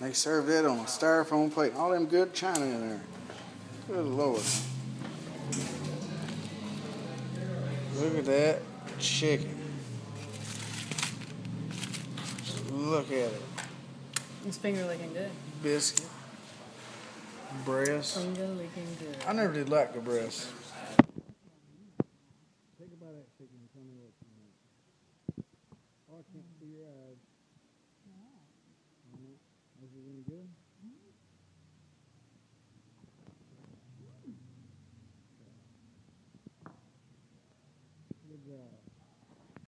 They serve it on a styrofoam plate. All them good china in there. Good lord. Look at that chicken. Look at it. It's finger licking good. Biscuit. Breast. Finger licking good. I never did like the breast. Take a bite of that chicken and tell me what you Yeah.